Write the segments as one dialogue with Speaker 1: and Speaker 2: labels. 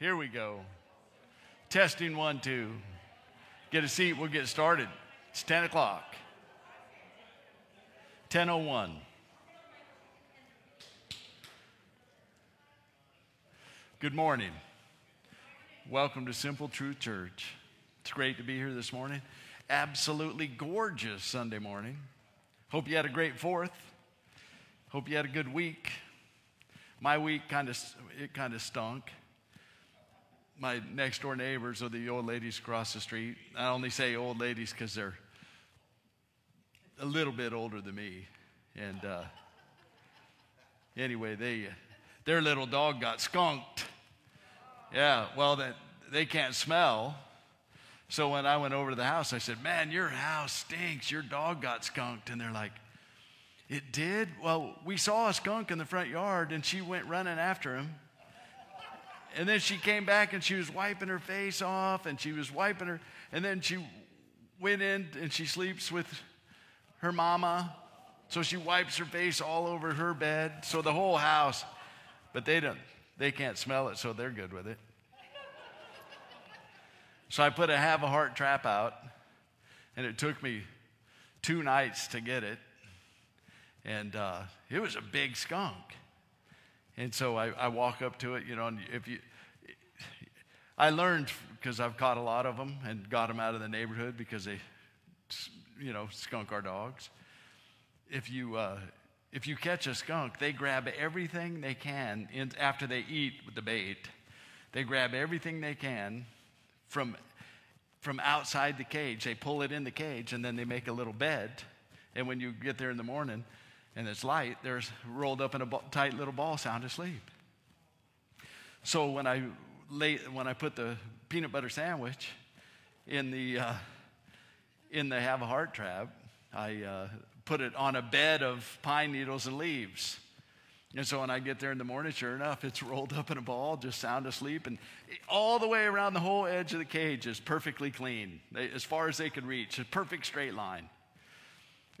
Speaker 1: Here we go. Testing one, two. Get a seat, we'll get started. It's 10 o'clock. 10.01. Good morning. Welcome to Simple Truth Church. It's great to be here this morning. Absolutely gorgeous Sunday morning. Hope you had a great fourth. Hope you had a good week. My week kind of it kind of stunk. My next door neighbors are the old ladies across the street. I only say old ladies because they're a little bit older than me, and uh, anyway, they their little dog got skunked. Yeah, well, that they can't smell. So when I went over to the house, I said, "Man, your house stinks. Your dog got skunked." And they're like, "It did? Well, we saw a skunk in the front yard, and she went running after him." And then she came back and she was wiping her face off, and she was wiping her, and then she went in and she sleeps with her mama. So she wipes her face all over her bed. So the whole house, but they don't, they can't smell it, so they're good with it. So I put a Havahart trap out, and it took me two nights to get it. And uh, it was a big skunk. And so I, I walk up to it, you know, and if you, I learned because I've caught a lot of them and got them out of the neighborhood because they, you know, skunk our dogs. If you, uh, if you catch a skunk, they grab everything they can in, after they eat with the bait. They grab everything they can from, from outside the cage. They pull it in the cage and then they make a little bed. And when you get there in the morning and it's light, they're rolled up in a tight little ball sound asleep. So when I, lay, when I put the peanut butter sandwich in the, uh, in the Havahart trap, I uh, put it on a bed of pine needles and leaves. And so when I get there in the morning, sure enough, it's rolled up in a ball, just sound asleep. And all the way around the whole edge of the cage is perfectly clean, as far as they could reach, a perfect straight line.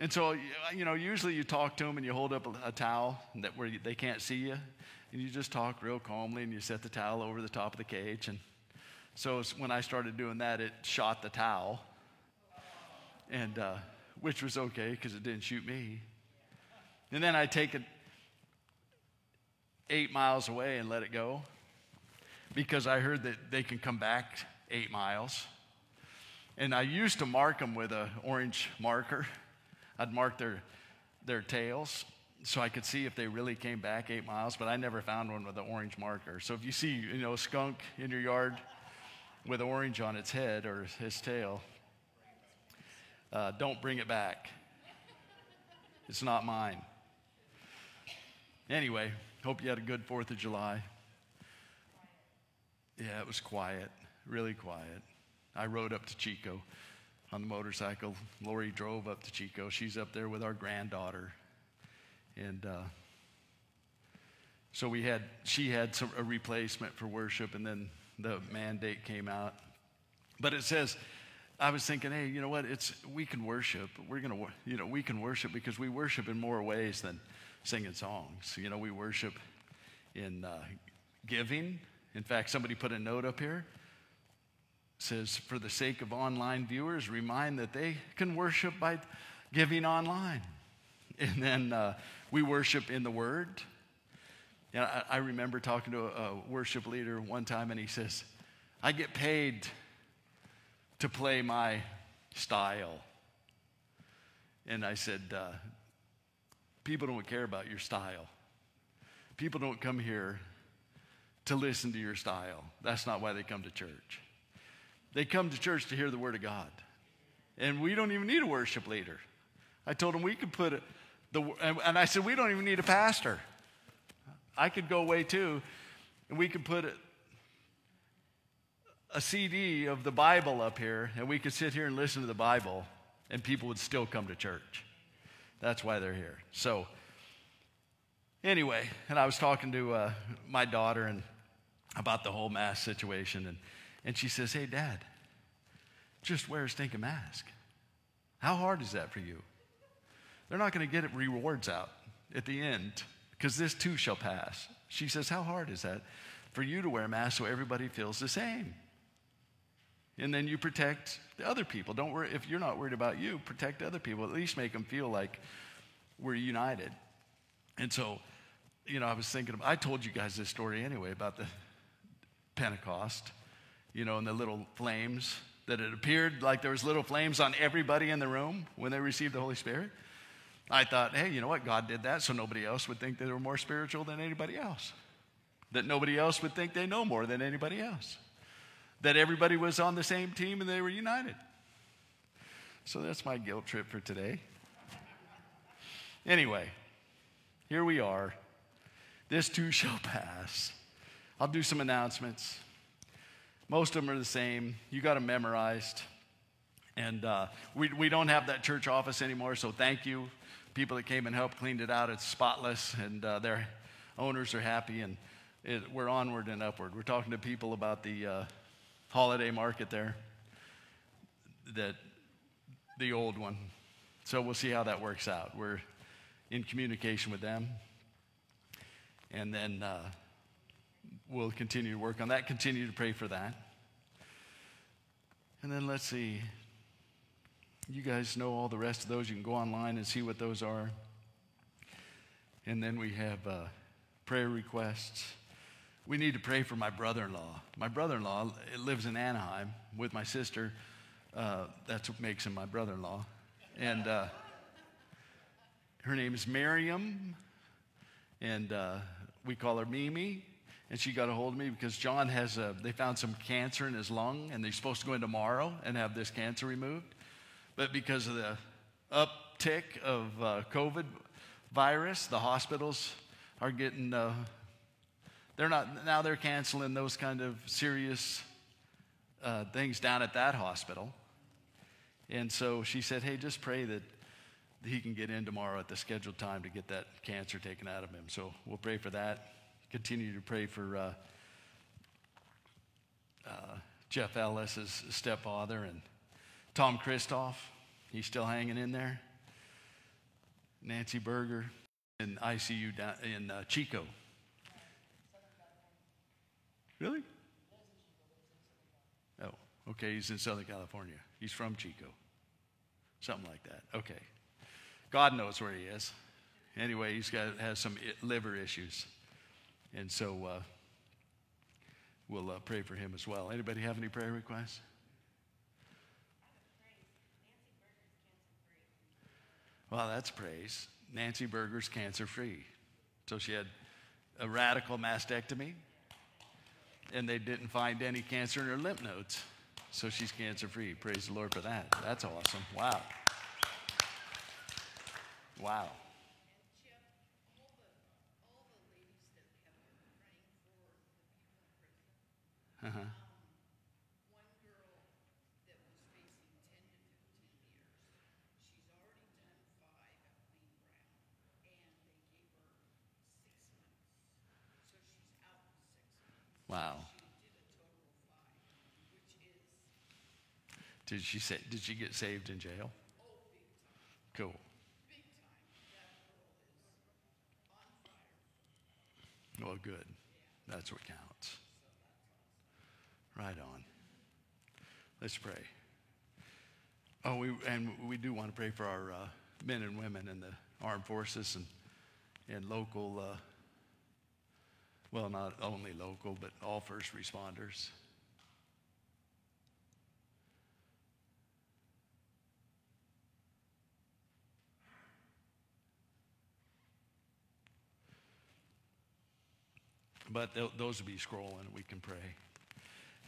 Speaker 1: And so, you know, usually you talk to them and you hold up a, towel that where they can't see you. And you just talk real calmly and you set the towel over the top of the cage. And so when I started doing that, it shot the towel. And, uh, which was okay because it didn't shoot me. And then I take it eight miles away and let it go because I heard that they can come back eight miles. And I used to mark them with an orange marker. I'd mark their, their tails so I could see if they really came back eight miles, but I never found one with an orange marker. So if you see, you know, a skunk in your yard with orange on its head or his tail, uh, don't bring it back. It's not mine. Anyway, hope you had a good 4th of July. Yeah, it was quiet, really quiet. I rode up to Chico on the motorcycle. Lori drove up to Chico. She's up there with our granddaughter. And uh, so we had, she had some, a replacement for worship, and then the mandate came out. But it says, I was thinking, hey, you know what? It's we can worship. We're gonna, you know, we can worship because we worship in more ways than singing songs. You know, we worship in uh, giving. In fact, somebody put a note up here. Says, for the sake of online viewers, remind that they can worship by giving online. And then uh, we worship in the Word. Know, I, I remember talking to a, a worship leader one time, and he says, "I get paid." to play my style. And I said, uh, People don't care about your style. People don't come here to listen to your style. That's not why they come to church. They come to church to hear the Word of God. And we don't even need a worship leader. I told them we could put the, and I said, we don't even need a pastor. I could go away too, and we could put it, a CD of the Bible up here, and we could sit here and listen to the Bible, and people would still come to church. That's why they're here. So, anyway, and I was talking to uh, my daughter and about the whole mass situation, and, and she says, Hey, Dad, just wear a stinking mask. How hard is that for you? They're not going to get rewards out at the end because this too shall pass. She says, How hard is that? for you to wear a mask so everybody feels the same. And then you protect the other people. Don't worry, if you're not worried about you, protect other people. At least make them feel like we're united. And so, you know, I was thinking, of, I told you guys this story anyway about the Pentecost, you know, and the little flames that it appeared like there was little flames on everybody in the room when they received the Holy Spirit. I thought, hey, you know what? God did that so nobody else would think they were more spiritual than anybody else. That nobody else would think they know more than anybody else. That everybody was on the same team and they were united. So that's my guilt trip for today. Anyway, here we are. This too shall pass. I'll do some announcements. Most of them are the same. You got them memorized. And uh, we, we don't have that church office anymore, so thank you. People that came and helped cleaned it out. It's spotless, and uh, their owners are happy, and it, we're onward and upward. We're talking to people about the uh, holiday market there, that the old one. So we'll see how that works out. We're in communication with them. And then uh, we'll continue to work on that, continue to pray for that. And then let's see. You guys know all the rest of those. You can go online and see what those are. And then we have uh, prayer requests. We need to pray for my brother in law. My brother in law lives in Anaheim with my sister. Uh, that's what makes him my brother in law. And uh, her name is Miriam. And uh, we call her Mimi and she got a hold of me because John has a, they found some cancer in his lung and they're supposed to go in tomorrow and have this cancer removed. But because of the uptick of uh, COVID virus, the hospitals are getting, uh, they're not, now they're canceling those kind of serious uh, things down at that hospital. And so she said, hey, just pray that he can get in tomorrow at the scheduled time to get that cancer taken out of him. So we'll pray for that continue to pray for uh, uh, Jeff Ellis, his stepfather, and Tom Kristoff. He's still hanging in there. Nancy Berger in ICU down in uh, Chico. Really? Oh, okay. He's in Southern California. He's from Chico. Something like that. Okay. God knows where he is. Anyway, he's got has some liver issues. And so uh, we'll uh, pray for him as well. Anybody have any prayer requests? Well, that's praise. Nancy Berger's cancer free. So she had a radical mastectomy, and they didn't find any cancer in her lymph nodes. So she's cancer free. Praise the Lord for that. That's awesome. Wow. Wow. Uh-huh. one girl that was facing 10 to 15 years, she's already done five at Wayne Brown, and they gave her six months. So she's out six months. Wow. Did she say? Did she get saved in jail? Big time. Cool. Well, good. That's what counts. Right on. Let's pray. Oh, we, and we do want to pray for our uh, men and women in the armed forces and, and local, uh, well, not only local, but all first responders. But th- those will be scrolling. We can pray.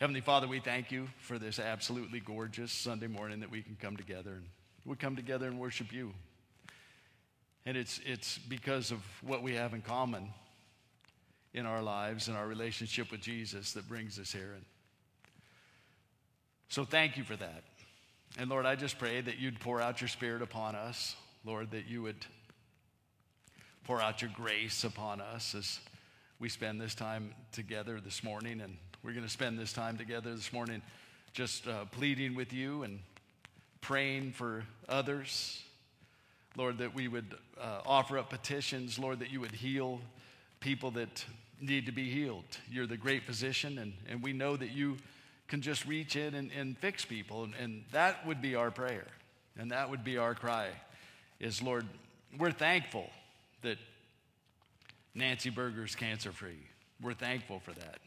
Speaker 1: Heavenly Father, we thank you for this absolutely gorgeous Sunday morning that we can come together and we come together and worship you. And it's, it's because of what we have in common in our lives and our relationship with Jesus that brings us here. And so thank you for that. And Lord, I just pray that you'd pour out your spirit upon us. Lord, that you would pour out your grace upon us as we spend this time together this morning and we're going to spend this time together this morning just uh, pleading with you and praying for others. Lord, that we would uh, offer up petitions, Lord, that you would heal people that need to be healed. You're the great physician, and, and we know that you can just reach in and, and fix people. And, and that would be our prayer. And that would be our cry is, Lord, we're thankful that Nancy Berger's cancer free. We're thankful for that.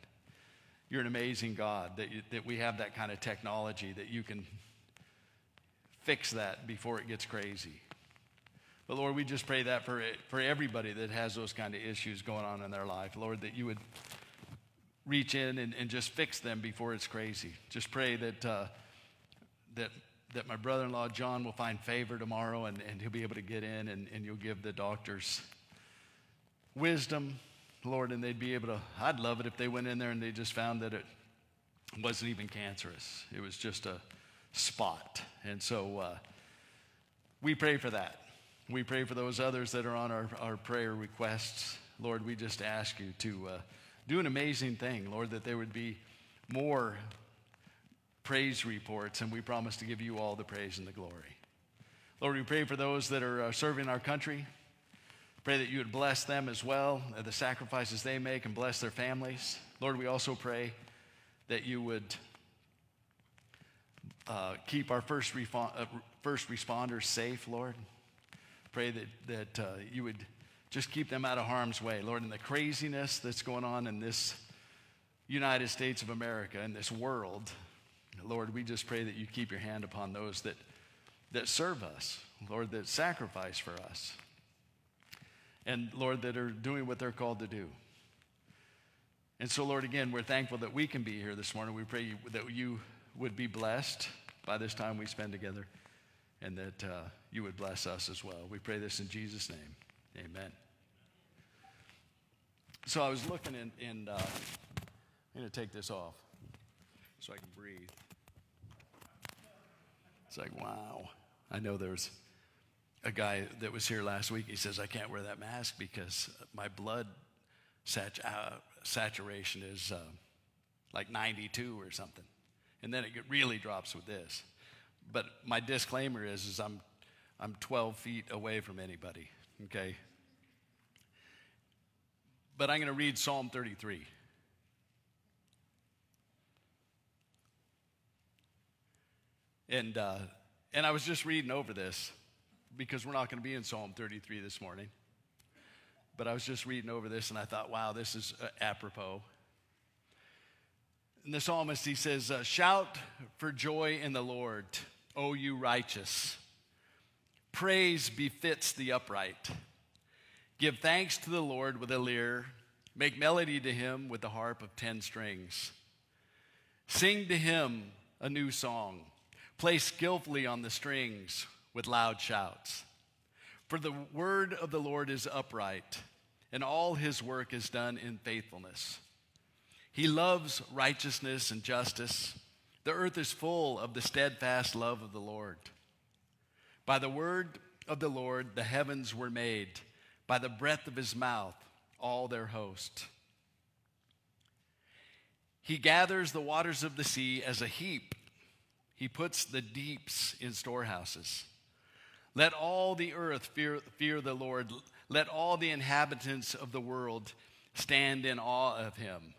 Speaker 1: You're an amazing God that, you, that we have that kind of technology that you can fix that before it gets crazy. But Lord, we just pray that for, for everybody that has those kind of issues going on in their life. Lord, that you would reach in and, and just fix them before it's crazy. Just pray that, uh, that, that my brother in law, John, will find favor tomorrow and, and he'll be able to get in and, and you'll give the doctors wisdom, Lord, and they'd be able to. I'd love it if they went in there and they just found that it wasn't even cancerous, it was just a spot. And so uh, we pray for that. We pray for those others that are on our, our prayer requests. Lord, we just ask you to. Uh, do an amazing thing, Lord, that there would be more praise reports, and we promise to give you all the praise and the glory. Lord, we pray for those that are uh, serving our country. Pray that you would bless them as well, uh, the sacrifices they make, and bless their families. Lord, we also pray that you would uh, keep our first, refo- uh, first responders safe, Lord. Pray that, that uh, you would just keep them out of harm's way. Lord, in the craziness that's going on in this United States of America, in this world, Lord, we just pray that you keep your hand upon those that, that serve us, Lord, that sacrifice for us, and Lord, that are doing what they're called to do. And so, Lord, again, we're thankful that we can be here this morning. We pray that you would be blessed by this time we spend together and that uh, you would bless us as well. We pray this in Jesus' name. Amen. So I was looking in, in uh, I'm going to take this off so I can breathe. It's like, wow. I know there's a guy that was here last week. He says, I can't wear that mask because my blood sat- uh, saturation is uh, like 92 or something. And then it really drops with this. But my disclaimer is, is I'm, I'm 12 feet away from anybody, okay? but I'm going to read Psalm 33. And, uh, and I was just reading over this because we're not going to be in Psalm 33 this morning. But I was just reading over this and I thought, wow, this is uh, apropos. And the psalmist, he says, uh, Shout for joy in the Lord, O you righteous. Praise befits the upright. Give thanks to the Lord with a lyre, make melody to him with the harp of ten strings. Sing to him a new song, play skillfully on the strings with loud shouts. For the word of the Lord is upright, and all his work is done in faithfulness. He loves righteousness and justice. The earth is full of the steadfast love of the Lord. By the word of the Lord, the heavens were made by the breath of his mouth, all their host. He gathers the waters of the sea as a heap. He puts the deeps in storehouses. Let all the earth fear, fear the Lord. Let all the inhabitants of the world stand in awe of him.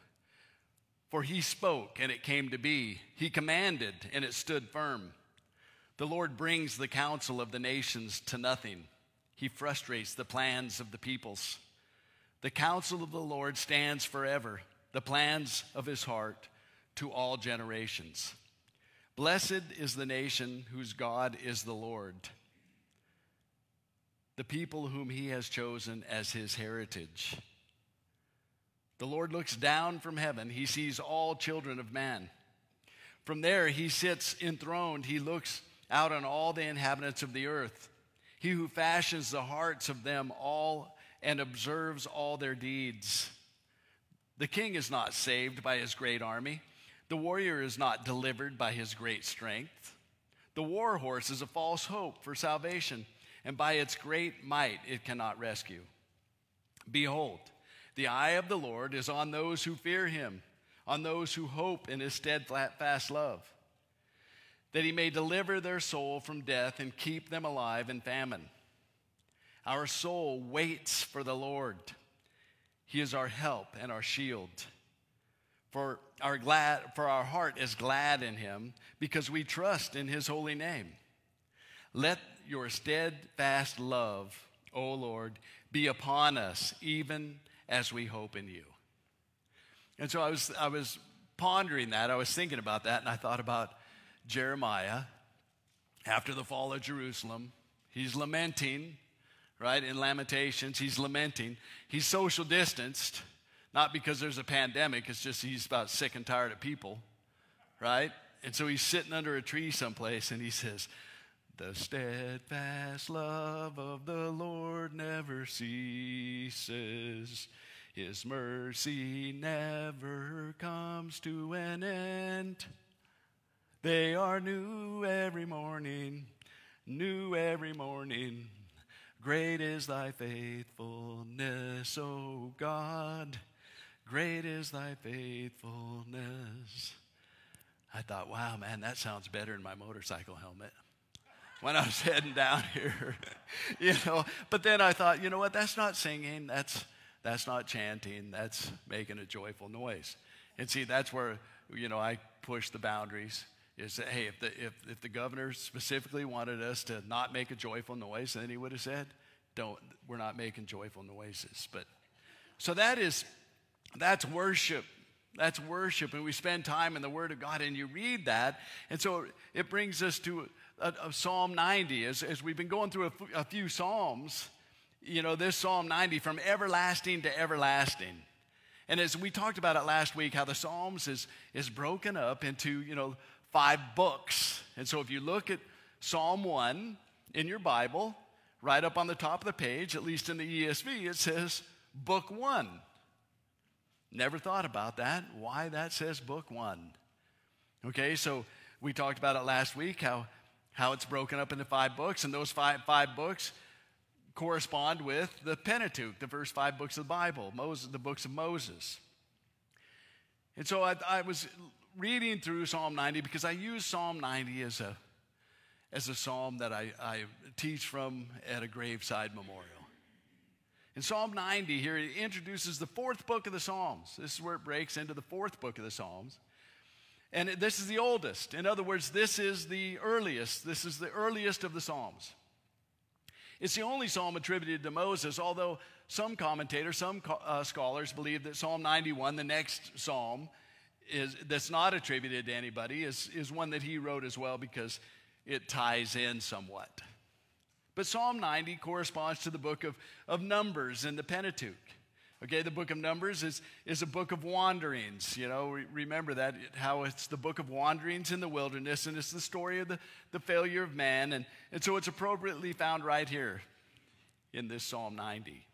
Speaker 1: For he spoke, and it came to be. He commanded, and it stood firm. The Lord brings the counsel of the nations to nothing. He frustrates the plans of the peoples. The counsel of the Lord stands forever, the plans of his heart to all generations. Blessed is the nation whose God is the Lord, the people whom he has chosen as his heritage. The Lord looks down from heaven, he sees all children of man. From there, he sits enthroned, he looks out on all the inhabitants of the earth. He who fashions the hearts of them all and observes all their deeds. The king is not saved by his great army. The warrior is not delivered by his great strength. The war horse is a false hope for salvation, and by its great might it cannot rescue. Behold, the eye of the Lord is on those who fear him, on those who hope in his steadfast love that he may deliver their soul from death and keep them alive in famine. Our soul waits for the Lord. He is our help and our shield. For our, glad, for our heart is glad in him because we trust in his holy name. Let your steadfast love, O Lord, be upon us, even as we hope in you. And so I was, I was pondering that. I was thinking about that, and I thought about Jeremiah after the fall of Jerusalem. He's lamenting, right? In Lamentations, he's lamenting. He's social distanced, not because there's a pandemic, it's just he's about sick and tired of people, right? And so he's sitting under a tree someplace and he says, The steadfast love of the Lord never ceases. His mercy never comes to an end. They are new every morning, new every morning. Great is thy faithfulness, O God. Great is thy faithfulness. I thought, wow, man, that sounds better in my motorcycle helmet when I was heading down here. you know, but then I thought, you know what? That's not singing. That's that's not chanting, that's making a joyful noise. And see, that's where, you know, I push the boundaries. Is that, hey, if the, if, if the governor specifically wanted us to not make a joyful noise, then he would have said, don't, we're not making joyful noises. But so that is, that's worship. That's worship. And we spend time in the Word of God, and you read that. And so it brings us to a Psalm 90. As, as we've been going through a few Psalms, you know, this Psalm 90 from everlasting to everlasting. And as we talked about it last week, how the Psalms is, is broken up into, you know, five books. And so if you look at Psalm 1 in your Bible, right up on the top of the page, at least in the ESV, it says Book 1. Never thought about that, why that says Book 1. Okay, so we talked about it last week, how, how it's broken up into five books, and those five, five books correspond with the Pentateuch, the first five books of the Bible, Moses, the books of Moses. And so I, I, was reading through Psalm 90 because I use Psalm 90 as a, as a psalm that I, I teach from at a graveside memorial. In Psalm 90, here it introduces the fourth book of the Psalms. This is where it breaks into the fourth book of the Psalms. And this is the oldest. In other words, this is the earliest. This is the earliest of the Psalms. It's the only psalm attributed to Moses, although some commentators, some uh, scholars believe that Psalm 91, the next psalm, is, that's not attributed to anybody, is, is one that he wrote as well because it ties in somewhat. But Psalm 90 corresponds to the book of, of Numbers in the Pentateuch. Okay, the book of Numbers is, is a book of wanderings. You know, remember that, how it's the book of wanderings in the wilderness, and it's the story of the, the failure of man. And, and so it's appropriately found right here in this Psalm 90.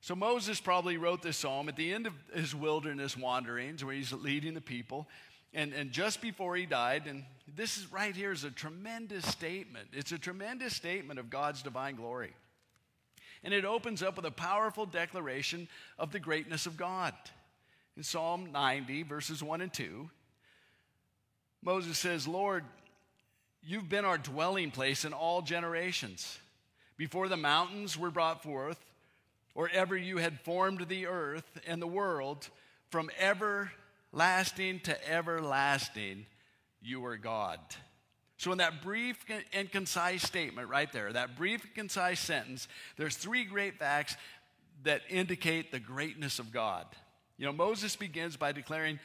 Speaker 1: So Moses probably wrote this psalm at the end of his wilderness wanderings, where he's leading the people. And, and just before he died, and this is right here is a tremendous statement. It's a tremendous statement of God's divine glory. And it opens up with a powerful declaration of the greatness of God. In Psalm 90, verses 1 and 2, Moses says, Lord, you've been our dwelling place in all generations. Before the mountains were brought forth, or ever you had formed the earth and the world, from everlasting to everlasting, you are God. So, in that brief and concise statement right there, that brief and concise sentence, there's three great facts that indicate the greatness of God. You know, Moses begins by declaring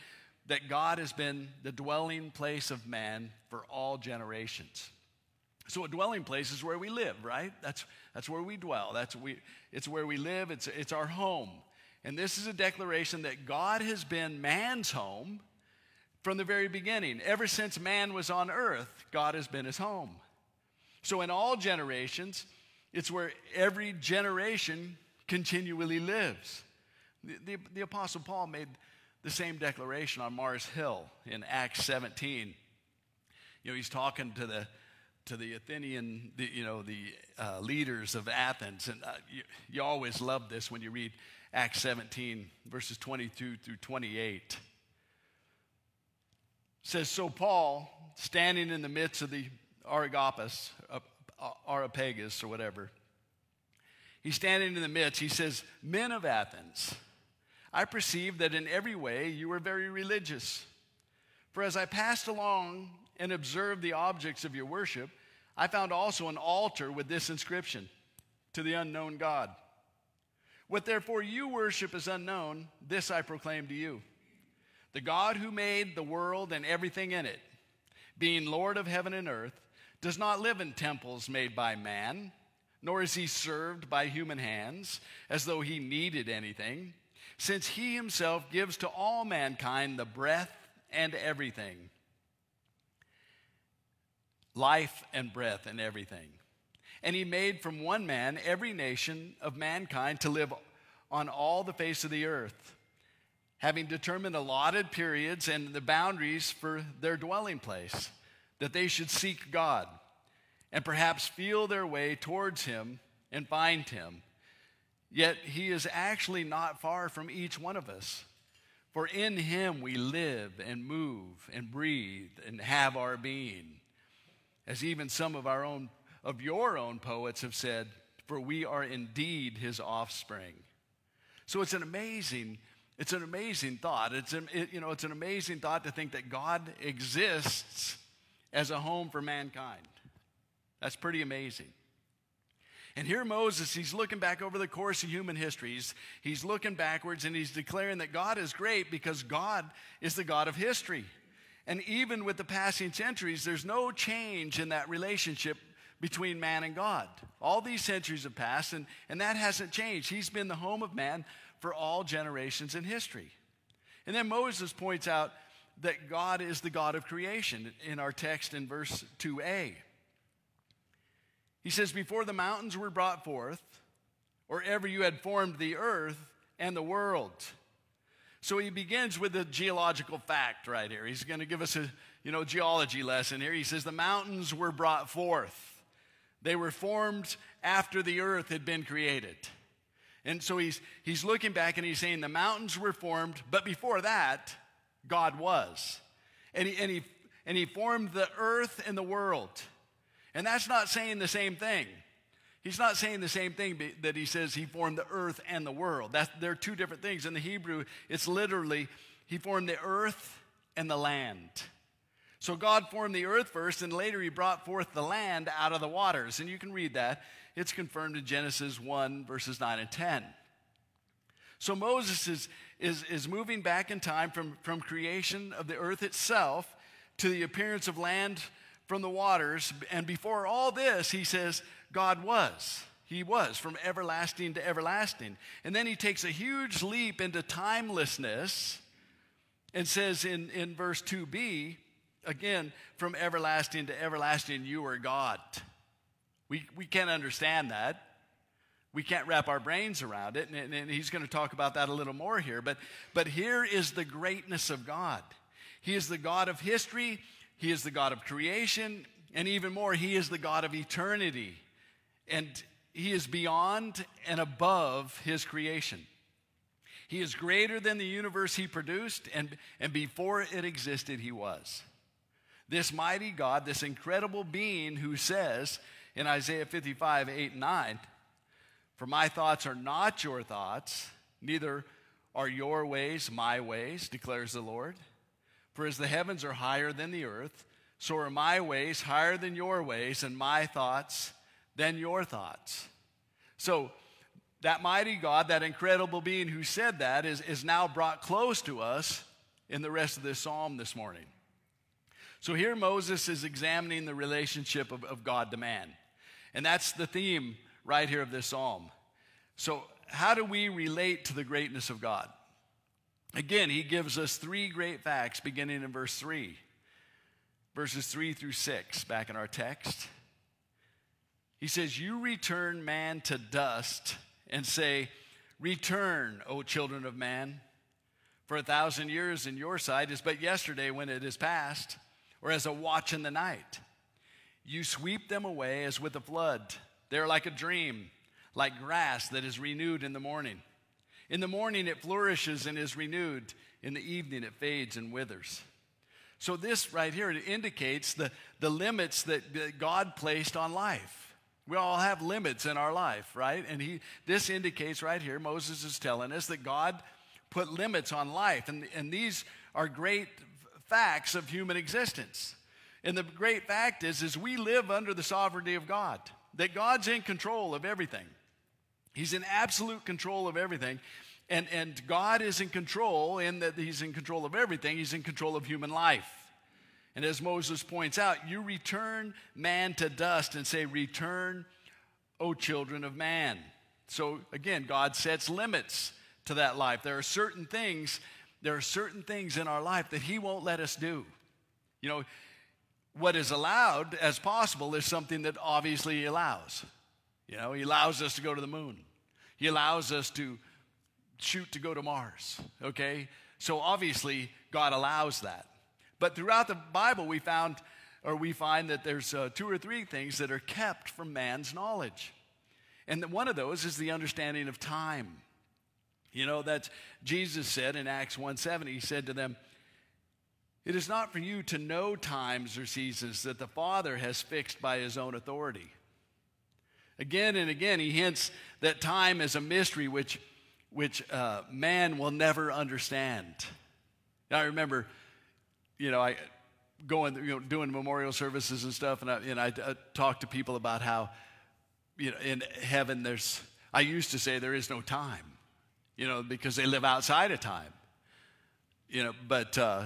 Speaker 1: that God has been the dwelling place of man for all generations. So, a dwelling place is where we live, right? That's, that's where we dwell. That's we, it's where we live, it's, it's our home. And this is a declaration that God has been man's home from the very beginning. Ever since man was on earth, God has been his home. So, in all generations, it's where every generation continually lives. The, the, the, Apostle Paul made the same declaration on Mars Hill in Acts 17. You know, he's talking to the to the Athenian, the, you know, the uh, leaders of Athens, and uh, you, you always love this when you read Acts 17 verses 22 through 28 says, So Paul, standing in the midst of the Areopagus, uh, Areopagus or whatever, He's standing in the midst. He says, Men of Athens, I perceive that in every way you are very religious. For as I passed along and observed the objects of your worship, I found also an altar with this inscription To the unknown God. What therefore you worship as unknown, this I proclaim to you. The God who made the world and everything in it, being Lord of heaven and earth, does not live in temples made by man, nor is he served by human hands as though he needed anything, since he himself gives to all mankind the breath and everything life and breath and everything. And he made from one man every nation of mankind to live on all the face of the earth, having determined allotted periods and the boundaries for their dwelling place, that they should seek God and perhaps feel their way towards him and find him. Yet he is actually not far from each one of us. For in him we live and move and breathe and have our being. As even some of our own of your own poets have said, for we are indeed his offspring. So it's an amazing, it's an amazing thought. It's it, you know, it's an amazing thought to think that God exists as a home for mankind. That's pretty amazing. And here Moses, he's looking back over the course of human history. He's, he's looking backwards and he's declaring that God is great because God is the God of history. And even with the passing centuries, there's no change in that relationship between man and God. All these centuries have passed, and, and that hasn't changed. He's been the home of man for all generations in history. And then Moses points out that God is the God of creation in our text in verse 2a. He says, Before the mountains were brought forth, or ever you had formed the earth and the world. So he begins with a geological fact right here. He's going to give us a you know geology lesson here. He says the mountains were brought forth. They were formed after the earth had been created. And so he's he's looking back and he's saying the mountains were formed, but before that, God was. And he and he and he formed the earth and the world. And that's not saying the same thing. He's not saying the same thing that he says he formed the earth and the world. That's, they're two different things. In the Hebrew, it's literally he formed the earth and the land. So God formed the earth first, and later he brought forth the land out of the waters. And you can read that. It's confirmed in Genesis 1, verses 9 and 10. So Moses is, is, is moving back in time from, from creation of the earth itself to the appearance of land from the waters. And before all this, he says, God was. He was from everlasting to everlasting. And then he takes a huge leap into timelessness and says in, in verse 2b, again, from everlasting to everlasting, you are God. We, we can't understand that. We can't wrap our brains around it. And, and he's going to talk about that a little more here. But, but here is the greatness of God. He is the God of history. He is the God of creation, and even more, He is the God of eternity. And He is beyond and above His creation. He is greater than the universe He produced, and, and before it existed, He was. This mighty God, this incredible being who says in Isaiah 55, 8 and 9, For my thoughts are not your thoughts, neither are your ways my ways, declares the Lord. For as the heavens are higher than the earth, so are my ways higher than your ways, and my thoughts than your thoughts. So, that mighty God, that incredible being who said that, is, is now brought close to us in the rest of this psalm this morning. So, here Moses is examining the relationship of, of God to man. And that's the theme right here of this psalm. So, how do we relate to the greatness of God? Again, he gives us three great facts beginning in verse 3. Verses 3 through 6, back in our text. He says, You return man to dust and say, Return, O children of man. For a thousand years in your sight is but yesterday when it is past, or as a watch in the night. You sweep them away as with a flood. They are like a dream, like grass that is renewed in the morning. In the morning it flourishes and is renewed. In the evening it fades and withers. So, this right here it indicates the, the limits that, that God placed on life. We all have limits in our life, right? And he, this indicates right here, Moses is telling us that God put limits on life. And, and these are great facts of human existence. And the great fact is, is we live under the sovereignty of God, that God's in control of everything. He's in absolute control of everything. And, and God is in control in that He's in control of everything. He's in control of human life. And as Moses points out, you return man to dust and say, Return, O children of man. So again, God sets limits to that life. There are certain things, there are certain things in our life that He won't let us do. You know, what is allowed as possible is something that obviously He allows. You know, He allows us to go to the moon, He allows us to shoot to go to Mars, okay? So obviously, God allows that. But throughout the Bible, we found, or we find that there's uh, two or three things that are kept from man's knowledge. And one of those is the understanding of time. You know, that Jesus said in Acts 1 7, he said to them, It is not for you to know times or seasons that the Father has fixed by his own authority. Again and again, he hints that time is a mystery which, which uh, man will never understand. Now, I remember you know, I going, you know, doing memorial services and stuff, and I, and I, I talk to people about how, you know, in heaven there's, I used to say there is no time, you know, because they live outside of time, you know, but uh,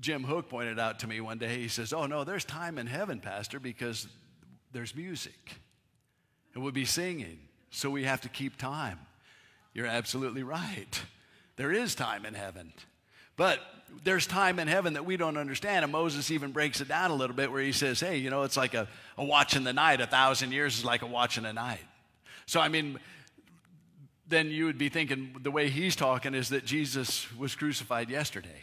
Speaker 1: Jim Hook pointed out to me one day, he says, oh no, there's time in heaven, Pastor, because there's music, and we'll be singing, so we have to keep time. You're absolutely right. There is time in heaven. But there's time in heaven that we don't understand. And Moses even breaks it down a little bit where he says, hey, you know, it's like a, a watch in the night. A thousand years is like a watch in the night. So, I mean, then you would be thinking the way he's talking is that Jesus was crucified yesterday.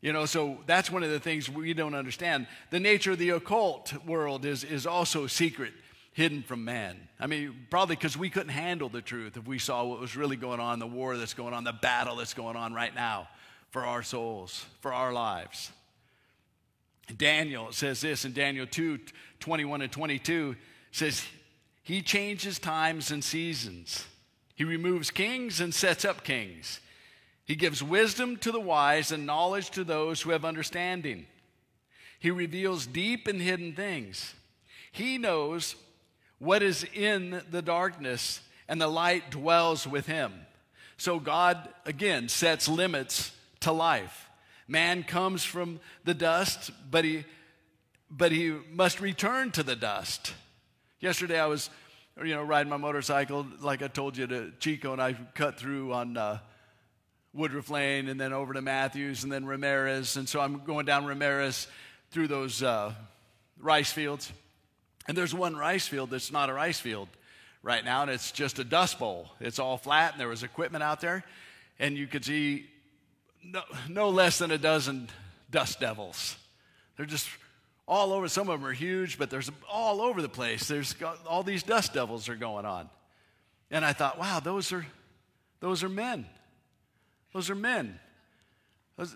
Speaker 1: You know, so that's one of the things we don't understand. The nature of the occult world is, is also secret, hidden from man. I mean, probably because we couldn't handle the truth if we saw what was really going on, the war that's going on, the battle that's going on right now for our souls, for our lives. Daniel says this in Daniel 2 21 and 22 says, He changes times and seasons. He removes kings and sets up kings. He gives wisdom to the wise and knowledge to those who have understanding. He reveals deep and hidden things. He knows what is in the darkness, and the light dwells with him. So God, again, sets limits to life. Man comes from the dust, but he, but he must return to the dust. Yesterday I was, you know, riding my motorcycle, like I told you to Chico, and I cut through on uh, Woodruff Lane and then over to Matthews and then Ramirez. And so I'm going down Ramirez through those uh, rice fields. And there's one rice field that's not a rice field right now, and it's just a dust bowl. It's all flat, and there was equipment out there. And you could see no, no less than a dozen dust devils. They're just all over. Some of them are huge, but there's all over the place. There's all these dust devils are going on. And I thought, wow, those are, those are men. Those are men.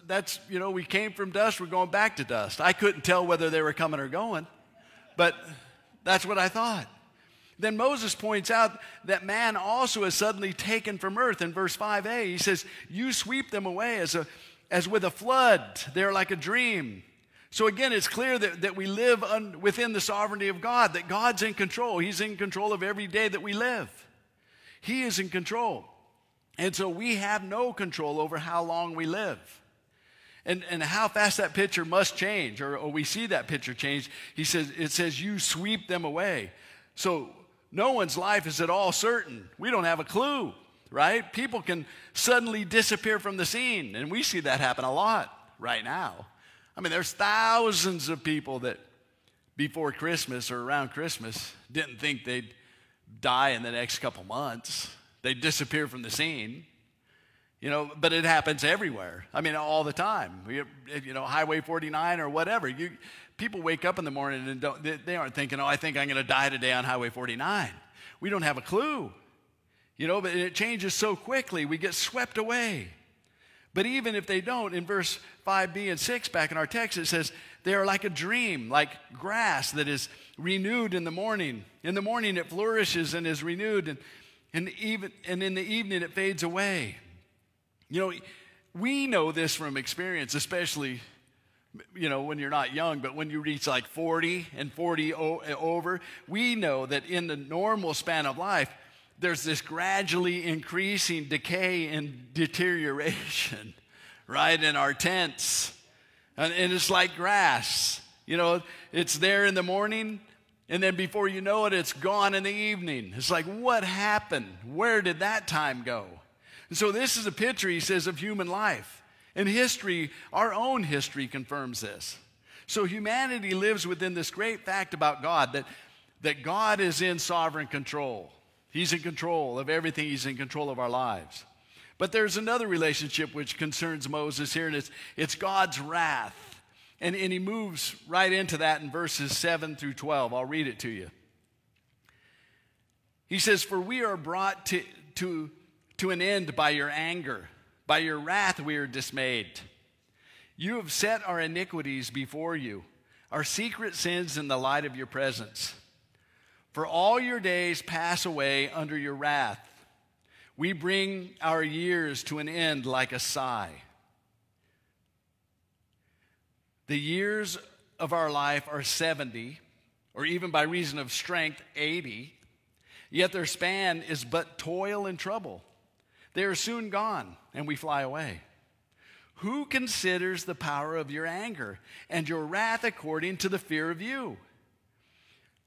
Speaker 1: That's, you know, we came from dust, we're going back to dust. I couldn't tell whether they were coming or going, but that's what I thought. Then Moses points out that man also is suddenly taken from earth in verse 5a. He says, You sweep them away as, a, as with a flood. They're like a dream. So again, it's clear that, that we live un, within the sovereignty of God, that God's in control. He's in control of every day that we live. He is in control. And so we have no control over how long we live. And, and how fast that picture must change, or, or we see that picture change. He says, it says, you sweep them away. So no one's life is at all certain. We don't have a clue, right? People can suddenly disappear from the scene, and we see that happen a lot right now. I mean, there's thousands of people that before Christmas or around Christmas didn't think they'd die in the next couple months. They'd disappear from the scene. You know, but it happens everywhere. I mean, all the time. You know, Highway 49 or whatever. You, people wake up in the morning and don't, they, they aren't thinking, oh, I think I'm going to die today on Highway 49. We don't have a clue. You know, but it changes so quickly, we get swept away. But even if they don't, in verse 5b and 6 back in our text, it says, they are like a dream, like grass that is renewed in the morning. In the morning it flourishes and is renewed, and, and, even, and in the evening it fades away. You know, we know this from experience, especially you know, when you're not young, but when you reach like 40 and 40 over, we know that in the normal span of life, there's this gradually increasing decay and deterioration, right, in our tents. And, and it's like grass. You know, it's there in the morning, and then before you know it, it's gone in the evening. It's like, what happened? Where did that time go? And so, this is a picture, he says, of human life. And history, our own history, confirms this. So, humanity lives within this great fact about God that, that God is in sovereign control. He's in control of everything, He's in control of our lives. But there's another relationship which concerns Moses here, and it's, it's God's wrath. And, and he moves right into that in verses 7 through 12. I'll read it to you. He says, For we are brought to, to, to an end by your anger. By your wrath we are dismayed. You have set our iniquities before you, our secret sins in the light of your presence. For all your days pass away under your wrath. We bring our years to an end like a sigh. The years of our life are 70, or even by reason of strength, 80, yet their span is but toil and trouble. They are soon gone, and we fly away. Who considers the power of your anger and your wrath according to the fear of you?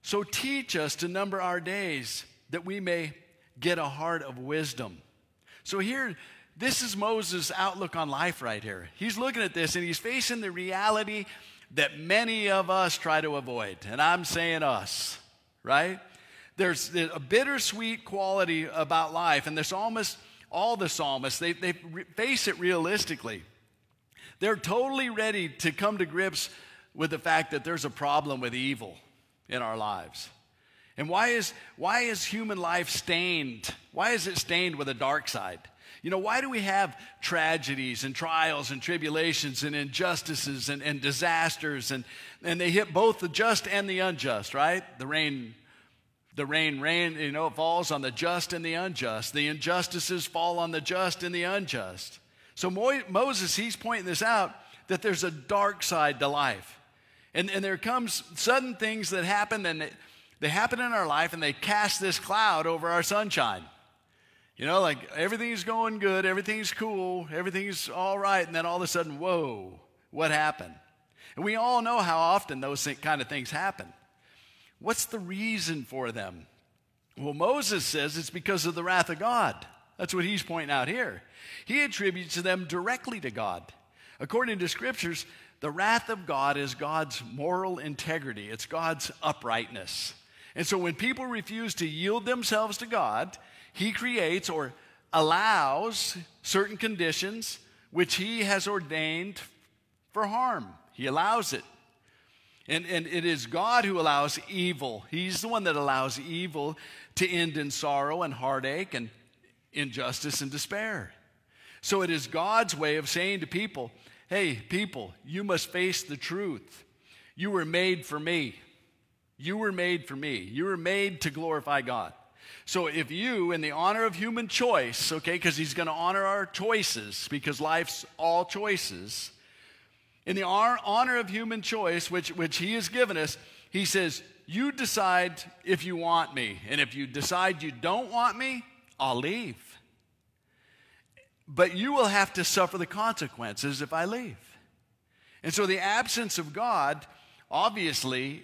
Speaker 1: So teach us to number our days that we may get a heart of wisdom. So here, this is Moses' outlook on life right here. He's looking at this and he's facing the reality that many of us try to avoid. And I'm saying us, right? There's a bittersweet quality about life, and there's almost all the psalmists, they, they face it realistically. They're totally ready to come to grips with the fact that there's a problem with evil in our lives. And why is, why is human life stained? Why is it stained with a dark side? You know, why do we have tragedies and trials and tribulations and injustices and, and disasters? And, and they hit both the just and the unjust, right? The rain, the rain, rain, you know, falls on the just and the unjust. The injustices fall on the just and the unjust. So Mo- Moses, he's pointing this out that there's a dark side to life. And, and there comes sudden things that happen and they happen in our life and they cast this cloud over our sunshine. You know, like everything's going good, everything's cool, everything's all right, and then all of a sudden, whoa, what happened? And we all know how often those kind of things happen. What's the reason for them? Well, Moses says it's because of the wrath of God. That's what he's pointing out here. He attributes them directly to God. According to scriptures, the wrath of God is God's moral integrity, it's God's uprightness. And so when people refuse to yield themselves to God, He creates or allows certain conditions which He has ordained for harm. He allows it. And, and it is God who allows evil. He's the one that allows evil to end in sorrow and heartache and injustice and despair. So it is God's way of saying to people, hey, people, you must face the truth. You were made for me. You were made for me. You were made to glorify God. So if you, in the honor of human choice, okay, because he's going to honor our choices, because life's all choices, in the honor of human choice, which, which he has given us, he says, You decide if you want me. And if you decide you don't want me, I'll leave. But you will have to suffer the consequences if I leave. And so the absence of God, obviously,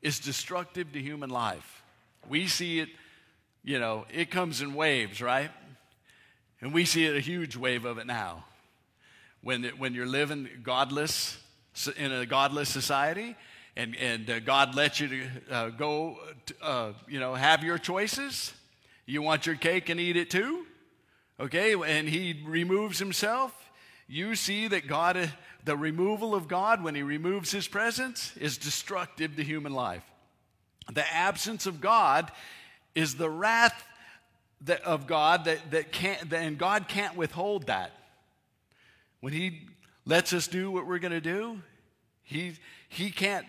Speaker 1: is destructive to human life. We see it, you know, it comes in waves, right? And we see a huge wave of it now. When, it, when you're living godless, in a godless society, and, and uh, God lets you to, uh, go, uh, you know, have your choices. You want your cake and eat it too, okay? And He removes Himself. You see that God uh, the removal of God, when He removes His presence, is destructive to human life. The absence of God is the wrath that, of God that, that can't, and God can't withhold that. when He lets us do what we're going to do, he, he can't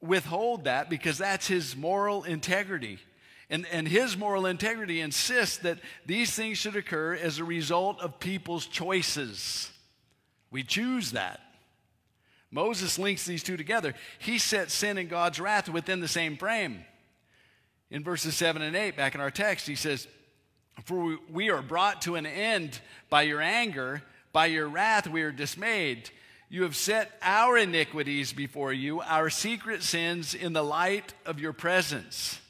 Speaker 1: withhold that because that's His moral integrity. And, and his moral integrity insists that these things should occur as a result of people's choices. We choose that. Moses links these two together. He sets sin and God's wrath within the same frame. In verses 7 and 8, back in our text, he says, For we are brought to an end by your anger, by your wrath we are dismayed. You have set our iniquities before you, our secret sins in the light of your presence.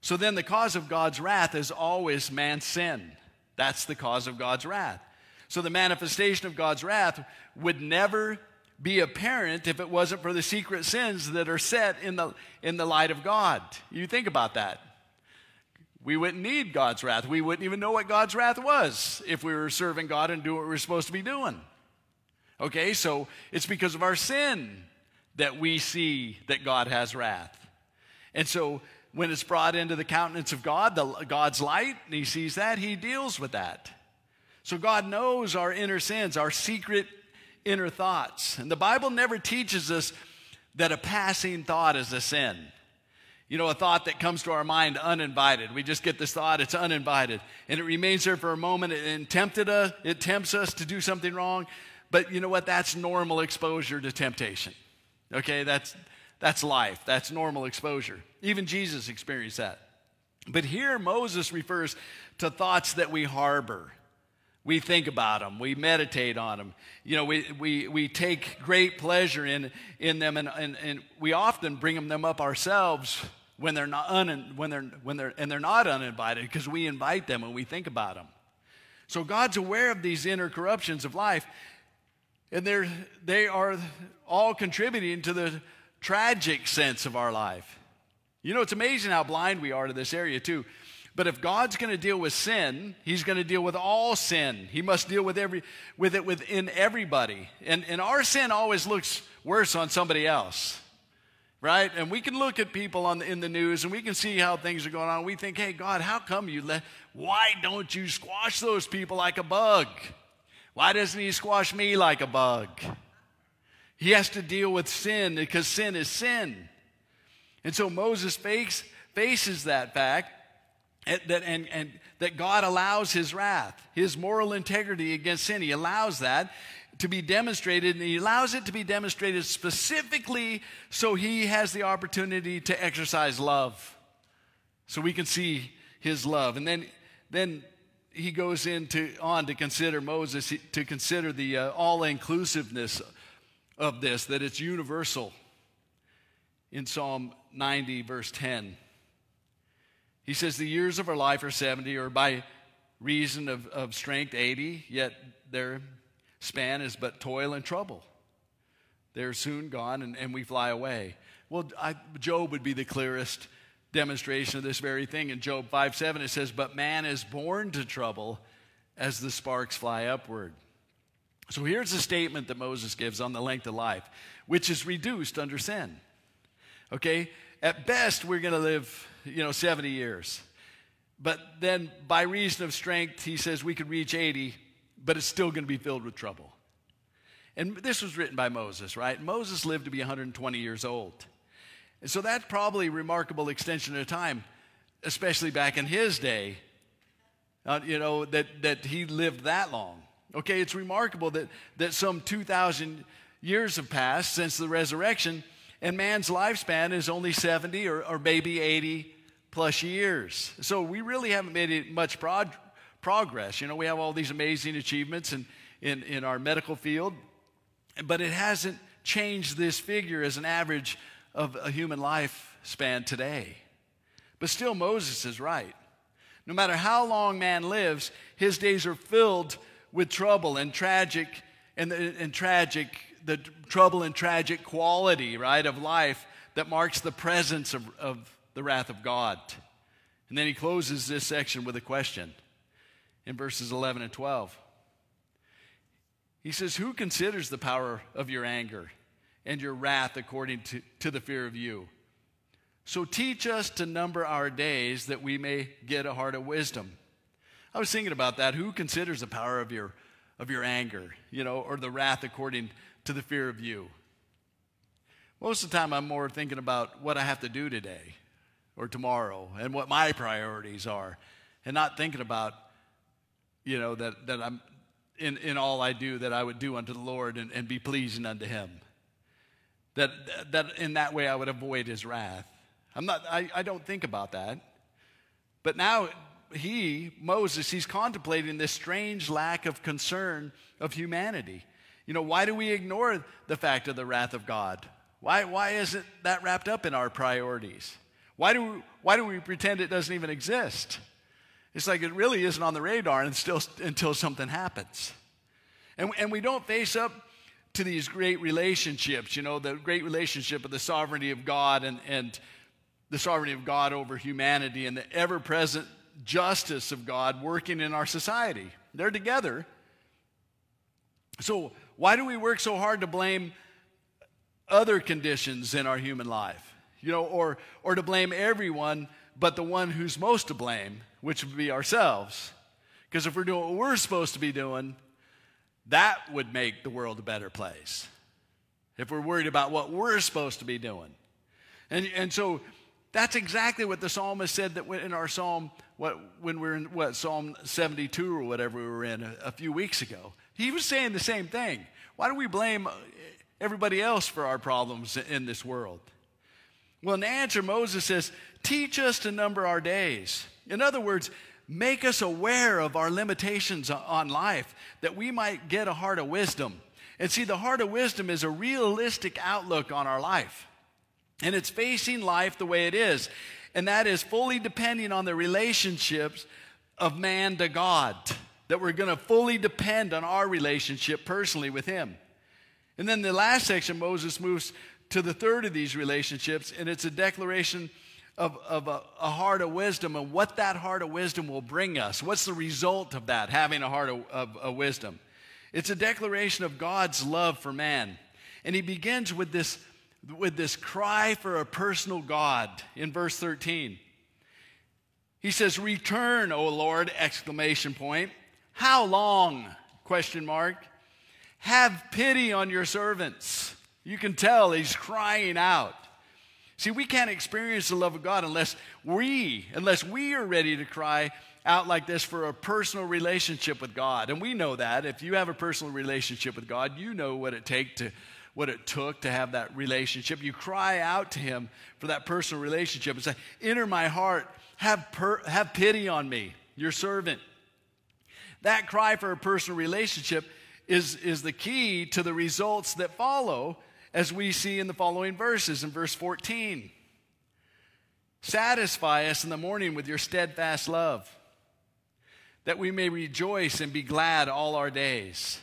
Speaker 1: So then, the cause of God's wrath is always man's sin. That's the cause of God's wrath. So, the manifestation of God's wrath would never be apparent if it wasn't for the secret sins that are set in the, in the light of God. You think about that. We wouldn't need God's wrath. We wouldn't even know what God's wrath was if we were serving God and doing what we're supposed to be doing. Okay, so it's because of our sin that we see that God has wrath. And so when it's brought into the countenance of God, the, God's light, and he sees that, he deals with that. So God knows our inner sins, our secret inner thoughts. And the Bible never teaches us that a passing thought is a sin. You know, a thought that comes to our mind uninvited. We just get this thought, it's uninvited. And it remains there for a moment. It tempted us, it tempts us to do something wrong. But you know what? That's normal exposure to temptation. Okay, that's that's life. That's normal exposure. Even Jesus experienced that. But here Moses refers to thoughts that we harbor. We think about them, we meditate on them. You know, we, we, we take great pleasure in, in them, and, and, and we often bring them up ourselves when they're not un, when they're, when they're, and they're not uninvited because we invite them and we think about them. So God's aware of these inner corruptions of life, and they're, they are all contributing to the tragic sense of our life. You know, it's amazing how blind we are to this area, too. But if God's going to deal with sin, He's going to deal with all sin. He must deal with every with it within everybody. And and our sin always looks worse on somebody else, right? And we can look at people on the, in the news and we can see how things are going on. We think, hey, God, how come you let? Why don't you squash those people like a bug? Why doesn't He squash me like a bug? He has to deal with sin because sin is sin. And so Moses face, faces that fact that, and, and that God allows his wrath, his moral integrity against sin. He allows that to be demonstrated, and he allows it to be demonstrated specifically so he has the opportunity to exercise love. So we can see his love. And then, then he goes into, on to consider Moses, to consider the uh, all inclusiveness of this, that it's universal. In Psalm 90, verse 10, he says, The years of our life are 70, or by reason of, of strength, 80, yet their span is but toil and trouble. They're soon gone, and, and we fly away. Well, I, Job would be the clearest demonstration of this very thing. In Job 5 7, it says, But man is born to trouble as the sparks fly upward. So here's a statement that Moses gives on the length of life, which is reduced under sin. Okay? At best, we're going to live, you know, 70 years. But then, by reason of strength, he says we could reach 80, but it's still going to be filled with trouble. And this was written by Moses, right? Moses lived to be 120 years old. And so that's probably a remarkable extension of time, especially back in his day, uh, you know, that, that he lived that long. Okay, it's remarkable that, that some 2,000 years have passed since the resurrection, and man's lifespan is only 70 or, or maybe 80 plus years. So we really haven't made much prog- progress. You know, we have all these amazing achievements in, in, in our medical field, but it hasn't changed this figure as an average of a human lifespan today. But still, Moses is right. No matter how long man lives, his days are filled with trouble and tragic and, and tragic the trouble and tragic quality right of life that marks the presence of, of the wrath of god. And then he closes this section with a question in verses 11 and 12 he says who considers the power of your anger and your wrath according to, to the fear of you? So teach us to number our days that we may get a heart of wisdom. I was thinking about that. Who considers the power of your, of your anger, you know, or the wrath according to the fear of you. Most of the time, I'm more thinking about what I have to do today or tomorrow and what my priorities are, and not thinking about, you know, that, that I'm in, in all I do, that I would do unto the Lord and, and be pleasing unto Him. That, that in that way I would avoid His wrath. I'm not, I, I don't think about that. But now he, Moses, he's contemplating this strange lack of concern of humanity. You know, why do we ignore the fact of the wrath of God? Why, why isn't that wrapped up in our priorities? Why do, we, why do we pretend it doesn't even exist? It's like it really isn't on the radar until, until something happens. And, and we don't face up to these great relationships, you know, the great relationship of the sovereignty of God and, and the sovereignty of God over humanity and the ever present justice of God working in our society. They're together. So, why do we work so hard to blame other conditions in our human life? You know, or, or to blame everyone but the one who's most to blame, which would be ourselves. Because if we're doing what we're supposed to be doing, that would make the world a better place. If we're worried about what we're supposed to be doing. And, and so that's exactly what the psalmist said that in our psalm, what, when we are in what, Psalm 72 or whatever we were in a, a few weeks ago. He was saying the same thing. Why do we blame everybody else for our problems in this world? Well, in answer, Moses says, Teach us to number our days. In other words, make us aware of our limitations on life, that we might get a heart of wisdom. And see, the heart of wisdom is a realistic outlook on our life. And it's facing life the way it is. And that is fully depending on the relationships of man to God. That we're going to fully depend on our relationship personally with Him. And then the last section, Moses moves to the third of these relationships, and it's a declaration of, of a, a, heart of wisdom and what that heart of wisdom will bring us. What's the result of that, having a heart of, of, of wisdom? It's a declaration of God's love for man. And he begins with this with this cry for a personal God in verse 13. He says, "Return, O Lord!" exclamation point. How long? question mark. Have pity on your servants. You can tell he's crying out. See, we can't experience the love of God unless we, unless we are ready to cry out like this for a personal relationship with God. And we know that. If you have a personal relationship with God, you know what it takes to what it took to have that relationship. You cry out to Him for that personal relationship and say, Enter my heart, have, per- have pity on me, your servant. That cry for a personal relationship is, is the key to the results that follow, as we see in the following verses. In verse 14, satisfy us in the morning with your steadfast love, that we may rejoice and be glad all our days.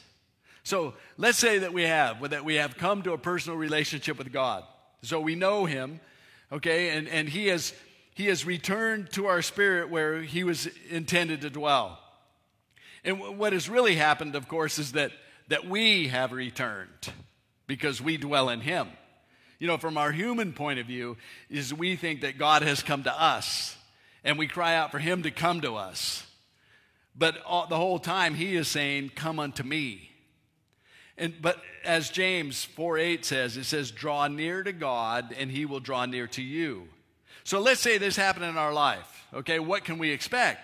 Speaker 1: So let's say that we have, that we have come to a personal relationship with God. So we know Him, okay, and, and He has He has returned to our spirit where He was intended to dwell. And what has really happened, of course, is that that we have returned because we dwell in Him. You know, from our human point of view, is we think that God has come to us, and we cry out for Him to come to us. But all, the whole time He is saying, "Come unto me." And, but as James 4 8 says, it says, draw near to God and he will draw near to you. So let's say this happened in our life. Okay, what can we expect?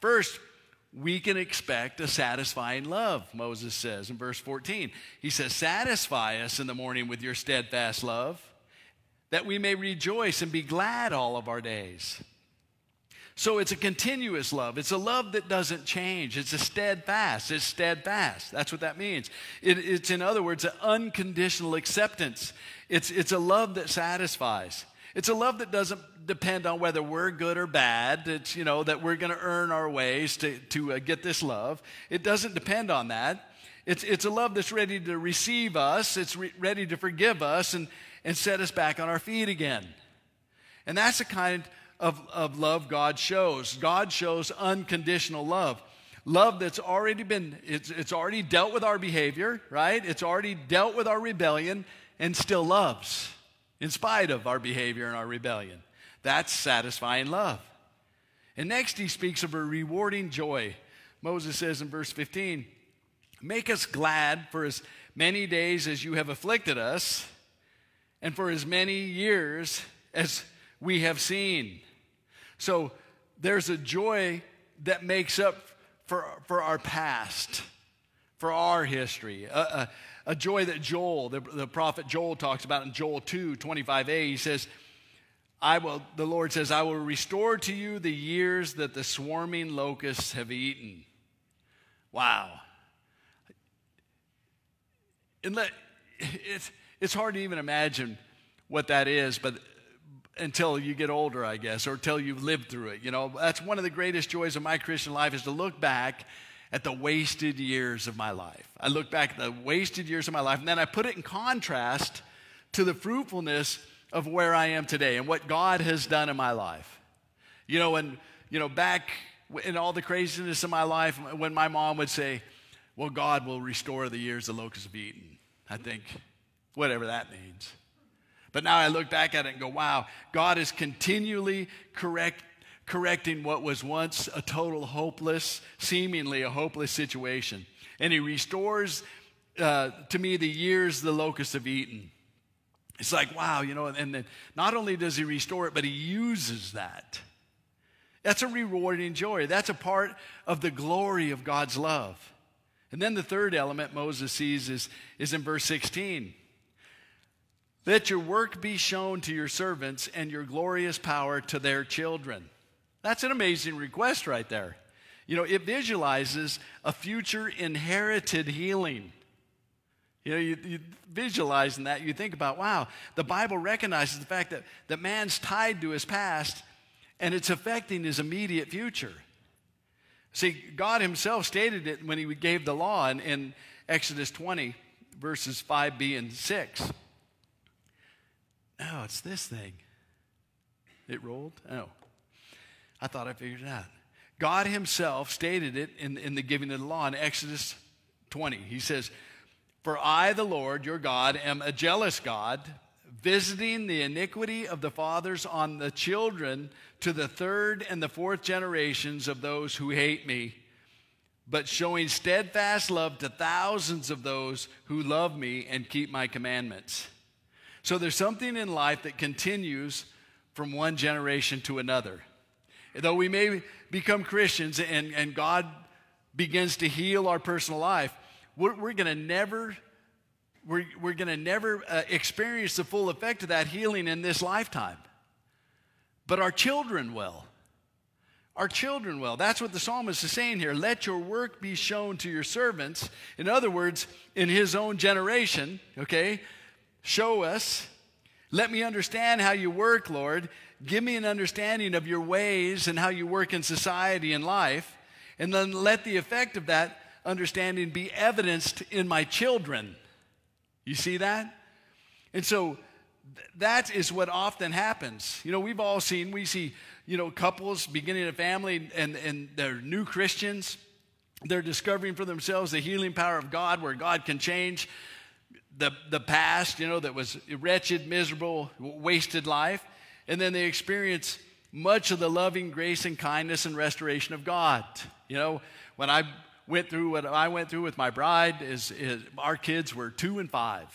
Speaker 1: First, we can expect a satisfying love, Moses says in verse 14. He says, Satisfy us in the morning with your steadfast love, that we may rejoice and be glad all of our days. So it's a continuous love. It's a love that doesn't change. It's a steadfast. It's steadfast. That's what that means. It, it's, in other words, an unconditional acceptance. It's, it's a love that satisfies. It's a love that doesn't depend on whether we're good or bad. It's, you know, that we're going to earn our ways to, to uh, get this love. It doesn't depend on that. It's, it's a love that's ready to receive us, it's re- ready to forgive us and, and set us back on our feet again. And that's the kind of, of love God shows. God shows unconditional love. Love that's already been, it's, it's already dealt with our behavior, right? It's already dealt with our rebellion and still loves in spite of our behavior and our rebellion. That's satisfying love. And next, he speaks of a rewarding joy. Moses says in verse 15, Make us glad for as many days as you have afflicted us, and for as many years as we have seen. So there's a joy that makes up for, for our past, for our history. A, a, a joy that Joel, the, the prophet Joel, talks about in Joel 2 25a. He says, I will, the Lord says, I will restore to you the years that the swarming locusts have eaten. Wow. And let, it's, it's hard to even imagine what that is, but until you get older, I guess, or until you've lived through it. You know, that's one of the greatest joys of my Christian life is to look back at the wasted years of my life. I look back at the wasted years of my life, and then I put it in contrast to the fruitfulness of where I am today and what God has done in my life. You know, when, you know, back in all the craziness of my life, when my mom would say, Well, God will restore the years the locusts have eaten, I think, whatever that means. But now I look back at it and go, wow, God is continually correct, correcting what was once a total hopeless, seemingly a hopeless situation. And He restores uh, to me the years the locusts have eaten. It's like, wow, you know, and then not only does He restore it, but He uses that. That's a rewarding joy. That's a part of the glory of God's love. And then the third element Moses sees is, is in verse 16. Let your work be shown to your servants and your glorious power to their children. That's an amazing request right there. You know, it visualizes a future inherited healing. You know, you, you visualizing that, you think about, wow, the Bible recognizes the fact that, that man's tied to his past and it's affecting his immediate future. See, God Himself stated it when He gave the law in, in Exodus 20, verses 5b and 6. No, it's this thing. It rolled? Oh. I thought I figured it out. God Himself stated it in, in the giving of the law in Exodus 20. He says, For I, the Lord your God, am a jealous God, visiting the iniquity of the fathers on the children to the third and the fourth generations of those who hate me, but showing steadfast love to thousands of those who love me and keep my commandments. So there's something in life that continues from one generation to another. Though we may become Christians and, and God begins to heal our personal life, we're, we're going to never we're, we're going to never uh, experience the full effect of that healing in this lifetime. But our children will. Our children will. That's what the psalmist is saying here. Let your work be shown to your servants. In other words, in his own generation, okay? Show us. Let me understand how you work, Lord. Give me an understanding of your ways and how you work in society and life. And then let the effect of that understanding be evidenced in my children. You see that? And so that is what often happens. You know, we've all seen, we see, you know, couples beginning a family and, and they're new Christians. They're discovering for themselves the healing power of God where God can change the, the past, you know, that was wretched, miserable, wasted life. And then they experience much of the loving grace and kindness and restoration of God. You know, when I went through what I went through with my bride, is, is our kids were two and five.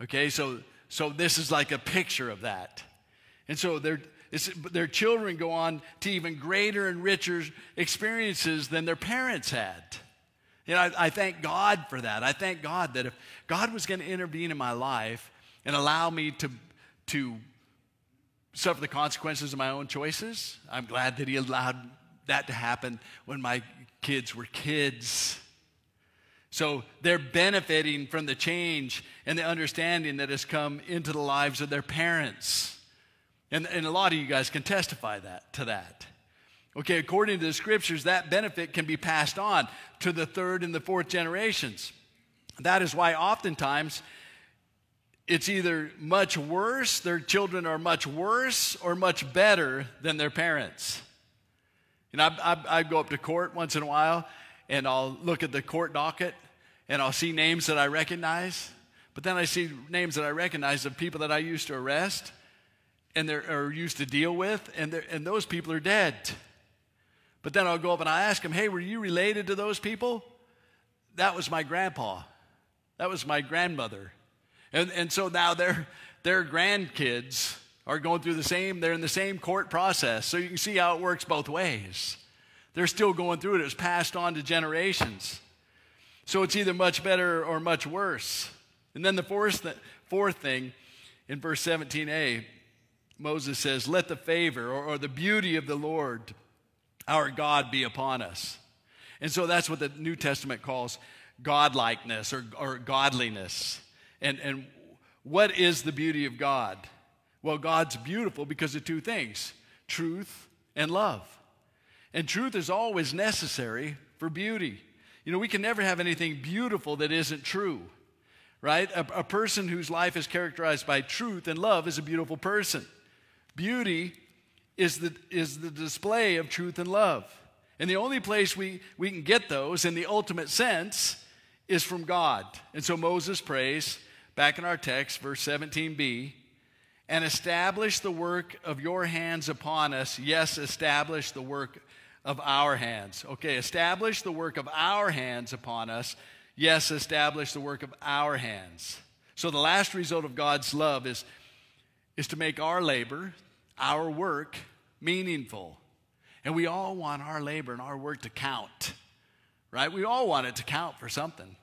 Speaker 1: Okay, so so this is like a picture of that. And so their, their children go on to even greater and richer experiences than their parents had. You know, I, I thank God for that. I thank God that if God was going to intervene in my life and allow me to, to suffer the consequences of my own choices, I'm glad that He allowed that to happen when my kids were kids. So they're benefiting from the change and the understanding that has come into the lives of their parents. And, and a lot of you guys can testify that to that. Okay, according to the scriptures, that benefit can be passed on to the third and the fourth generations. That is why oftentimes it's either much worse, their children are much worse, or much better than their parents. You know, I, I, I go up to court once in a while and I'll look at the court docket and I'll see names that I recognize. But then I see names that I recognize of people that I used to arrest and they're used to deal with, and, and those people are dead. But then I'll go up and I ask them, hey, were you related to those people? that was my grandpa. That was my grandmother. And, and so now their, their grandkids are going through the same, they're in the same court process. So you can see how it works both ways. They're still going through it. it's passed on to generations. So it's either much better or much worse. And then the fourth, th- fourth thing in verse 17a, Moses says, Let the favor or, or the beauty of the Lord our God be upon us. And so that's what the New Testament calls godlikeness or, or godliness. And, and what is the beauty of God? Well, God's beautiful because of two things truth and love. And truth is always necessary for beauty. You know, we can never have anything beautiful that isn't true, right? A, a person whose life is characterized by truth and love is a beautiful person. Beauty is the, is the display of truth and love. And the only place we, we can get those in the ultimate sense is from God. And so Moses prays, back in our text, verse 17b, and establish the work of your hands upon us. Yes, establish the work of our hands. Okay, establish the work of our hands upon us. Yes, establish the work of our hands. So the last result of God's love is, is to make our labor, our work, meaningful. And we all want our labor and our work to count, right? We all want it to count for something.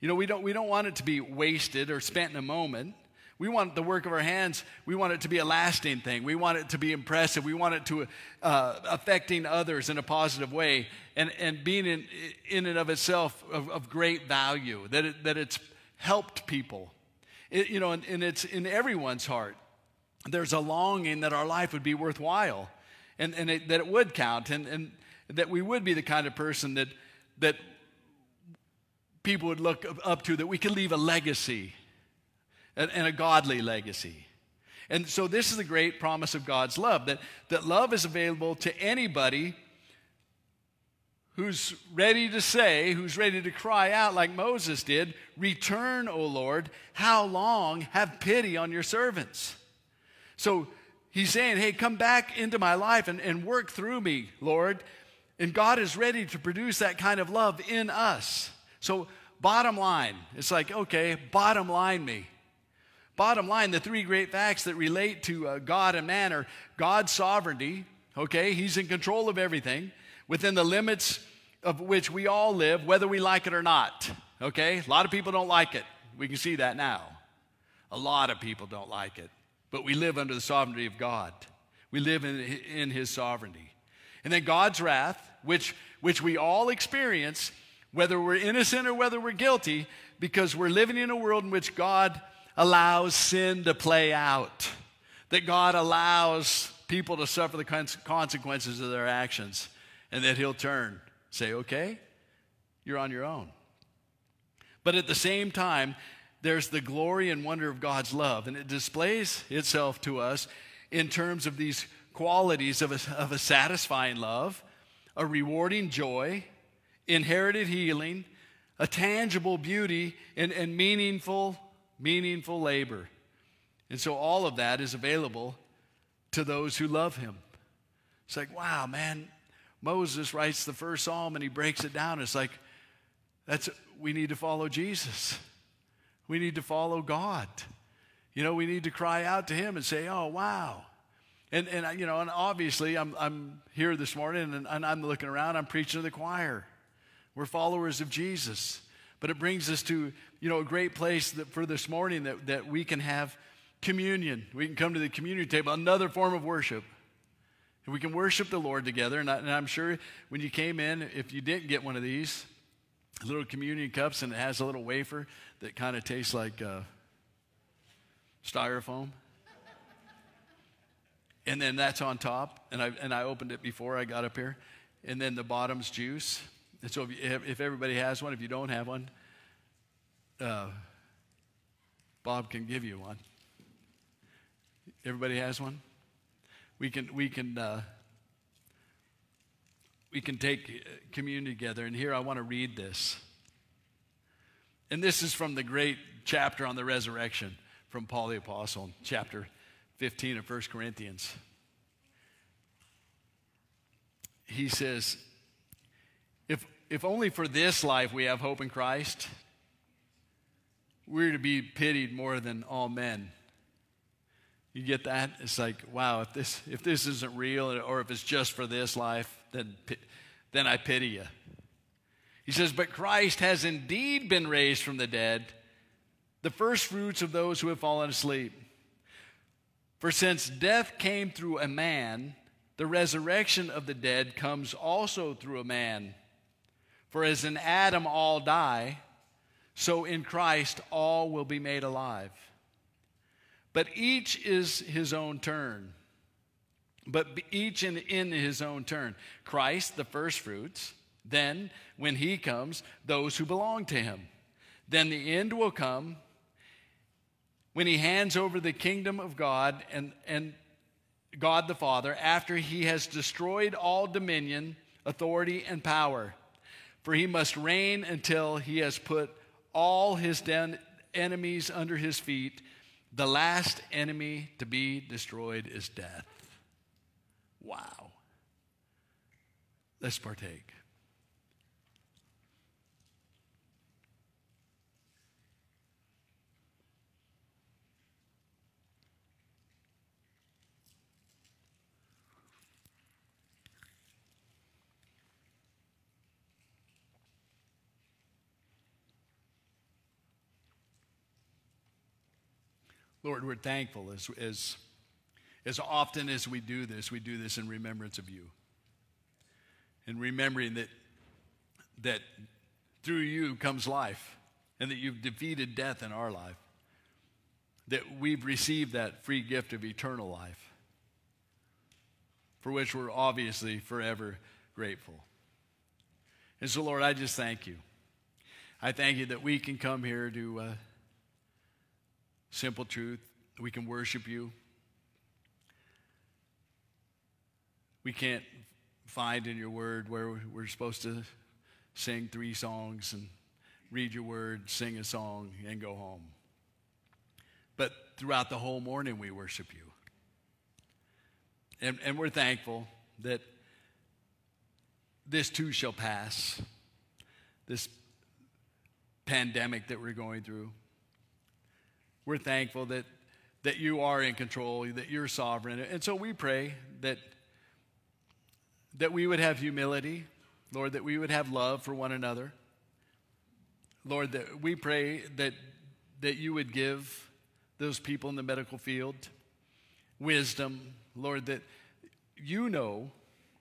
Speaker 1: You know, we don't, we don't want it to be wasted or spent in a moment. We want the work of our hands, we want it to be a lasting thing. We want it to be impressive. We want it to uh, affecting others in a positive way and, and being in, in and of itself of, of great value, that, it, that it's helped people. It, you know, and, and it's in everyone's heart. There's a longing that our life would be worthwhile and, and it, that it would count and, and that we would be the kind of person that, that people would look up to, that we could leave a legacy and, and a godly legacy. And so, this is the great promise of God's love that, that love is available to anybody who's ready to say, who's ready to cry out like Moses did, Return, O Lord, how long? Have pity on your servants. So he's saying, Hey, come back into my life and, and work through me, Lord. And God is ready to produce that kind of love in us. So, bottom line, it's like, okay, bottom line me. Bottom line, the three great facts that relate to uh, God and man are God's sovereignty, okay? He's in control of everything within the limits of which we all live, whether we like it or not, okay? A lot of people don't like it. We can see that now. A lot of people don't like it, but we live under the sovereignty of God. We live in, in His sovereignty. And then God's wrath, which, which we all experience, whether we're innocent or whether we're guilty, because we're living in a world in which God allows sin to play out, that God allows people to suffer the consequences of their actions, and that He'll turn, say, okay, you're on your own. But at the same time, there's the glory and wonder of God's love, and it displays itself to us in terms of these qualities of a, of a satisfying love, a rewarding joy, inherited healing, a tangible beauty, and, and meaningful meaningful labor. And so all of that is available to those who love him. It's like, wow, man, Moses writes the first psalm and he breaks it down. It's like, that's, we need to follow Jesus. We need to follow God. You know, we need to cry out to him and say, oh, wow. And, and you know, and obviously I'm, I'm here this morning and, and I'm looking around, I'm preaching to the choir. We're followers of Jesus. But it brings us to, you know, a great place that for this morning that, that we can have communion. We can come to the communion table, another form of worship. And we can worship the Lord together. And, I, am sure when you came in, if you didn't get one of these little communion cups and it has a little wafer that kind of tastes like uh, styrofoam. and then that's on top. And I, and I opened it before I got up here. And then the bottom's juice. And so if, if everybody has one, if you don't have one, uh, Bob can give you one. Everybody has one. We can we can uh, we can take communion together. And here I want to read this. And this is from the great chapter on the resurrection from Paul the Apostle, chapter 15 of 1 Corinthians. He says, if if only for this life we have hope in Christ, we're to be pitied more than all men. You get that? It's like, wow, if this, if this isn't real or if it's just for this life, then, then I pity you. He says, But Christ has indeed been raised from the dead, the first fruits of those who have fallen asleep. For since death came through a man, the resurrection of the dead comes also through a man. For as in Adam all die, so in Christ all will be made alive. But each is his own turn. But each in, in his own turn. Christ, the first fruits. Then, when he comes, those who belong to him. Then the end will come when he hands over the kingdom of God and, and God the Father after he has destroyed all dominion, authority, and power. For he must reign until he has put all his den- enemies under his feet. The last enemy to be destroyed is death. Wow. Let's partake. Lord, we're thankful as, as, as often as we do this, we do this in remembrance of you. And remembering that, that through you comes life and that you've defeated death in our life, that we've received that free gift of eternal life, for which we're obviously forever grateful. And so, Lord, I just thank you. I thank you that we can come here to. Uh, simple truth. We can worship you. We can't find in your word where we're supposed to sing three songs and read your word, sing a song, and go home. But throughout the whole morning, we worship you. And, and we're thankful that this too shall pass, this pandemic that we're going through. We're thankful that, that you are in control, that you're sovereign. And so we pray that, that we would have humility, Lord, that we would have love for one another. Lord, that we pray that, that you would give those people in the medical field wisdom, Lord, that you know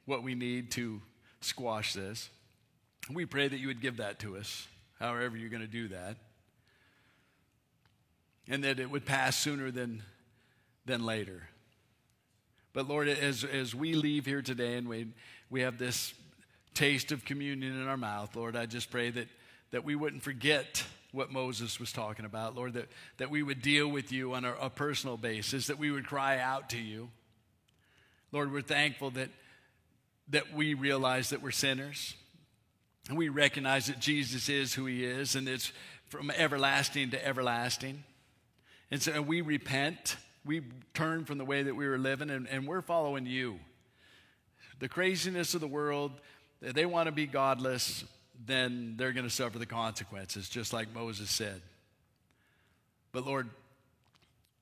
Speaker 1: what we need to squash this. We pray that you would give that to us, however, you're going to do that and that it would pass sooner than, than later. But Lord, as, as we leave here today and we, we have this taste of communion in our mouth, Lord, I just pray that, that we wouldn't forget what Moses was talking about, Lord, that, that we would deal with you on a, a personal basis, that we would cry out to you. Lord, we're thankful that, that we realize that we're sinners. And we recognize that Jesus is who he is, and it's from everlasting to everlasting. And so we repent. We turn from the way that we were living, and, and we're following you. The craziness of the world, they want to be godless, then they're going to suffer the consequences, just like Moses said. But Lord,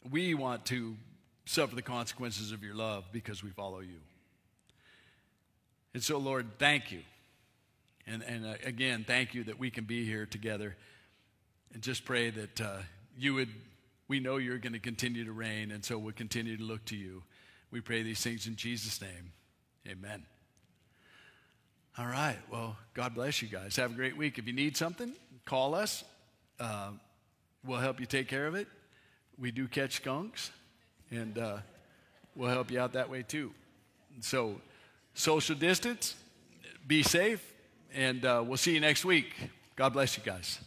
Speaker 1: we want to suffer the consequences of your love because we follow you. And so, Lord, thank you. And, and uh, again, thank you that we can be here together and just pray that uh, you would we know you're going to continue to reign, and so we'll continue to look to you. We pray these things in Jesus' name. Amen. All right. Well, God bless you guys. Have a great week. If you need something, call us. Uh, we'll help you take care of it. We do catch skunks, and uh, we'll help you out that way too. So, social distance, be safe, and uh, we'll see you next week. God bless you guys.